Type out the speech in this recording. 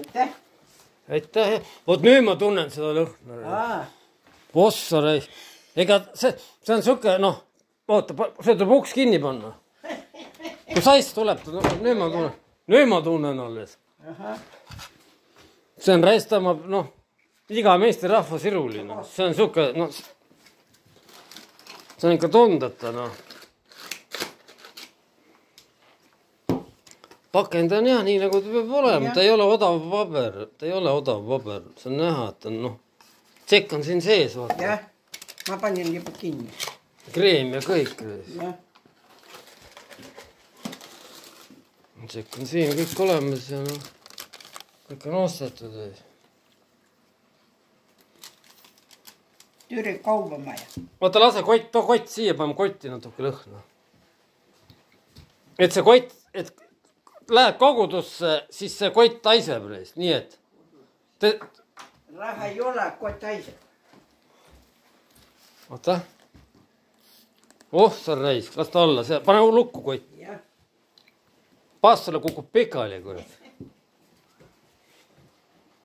aitäh. aitäh, vot nüüd ma tunnen seda lõhna. Vossa reis, ega see, see on siuke noh, oota, see tuleb uks kinni panna. kui saiss tuleb, nüüd ma tunnen, nüüd ma tunnen alles. see on raiskama, noh, iga meesterahva siruline, see on siuke, noh. see on ikka tundeta, noh. Pakend on jah, nii nagu ta peab olema, ta ei ole odav paber, ta ei ole odav paber, see on näha, et on noh, tšekk on siin sees, vaata, jah, ma panin juba kinni. kreem ja kõik. tšekk on siin kõik olemas ja noh, kõik on ostetud. Türi kaubamaja. oota, lase kott, too kott siia, paneme kotti natuke lõhna. et see kott, et läheb kogudusse, siis see kott haiseb neist, nii et te, raha ei ole, kott haiseb. oota. oh sa raisk, las ta olla, see, pane lukku kott. jah, Pastor kukub pikali, kurat.